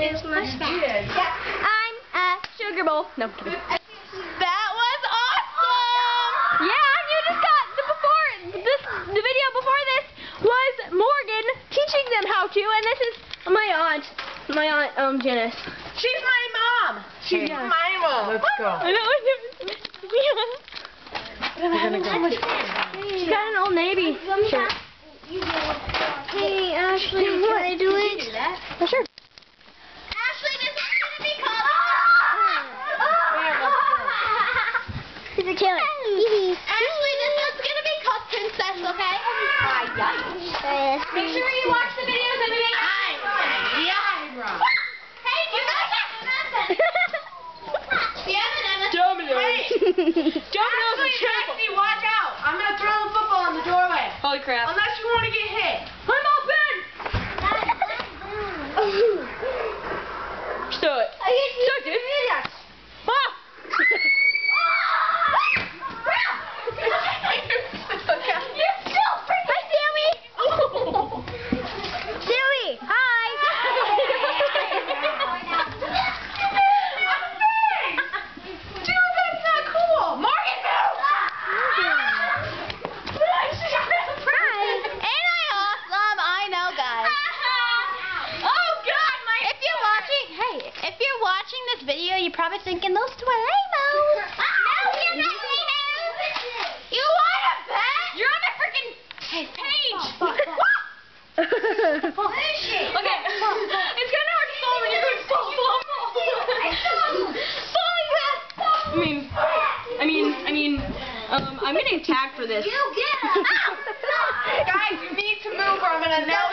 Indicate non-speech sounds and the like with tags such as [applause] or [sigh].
is mustache. I'm a sugar bowl. No, I'm kidding. That was awesome! Yeah, you just got the before this the video before this was Morgan teaching them how to, and this is my aunt, my aunt um Janice. She's my mom. She's Yeah. my mom. Let's go. [laughs] I know. We're gonna go. She's got an old navy shirt. Hey, Ashley, can I do it? For sure. Ashley, this is gonna be called. He's a killer. Ashley, this one's gonna be called Princess, okay? Make sure you watch the videos that we make. Hey, you guys have Yeah, Dominoes. Domino's and Maxie, watch out! I'm gonna throw the football in the doorway. Holy crap. Unless you want to get hit. I'm open! So it. So it, dude. Ah! Hi, Sammy. Sammy, Dude, that's not cool! Morgan, move! Hi. Ain't I awesome? I know, guys. Oh, God, my... If you're watching, hey, if you're watching this video, you're probably thinking those two are rainbows. [laughs] No, you're not rainbows. You want a bet? You're on my freaking page! Who is she? Okay. [laughs] It's kind of hard to fall when you're going fall, fall, fall. I mean, I mean, I mean, um, I'm getting attacked for this. You get. [laughs] Guys, you need to move or I'm gonna nail